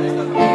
Amém.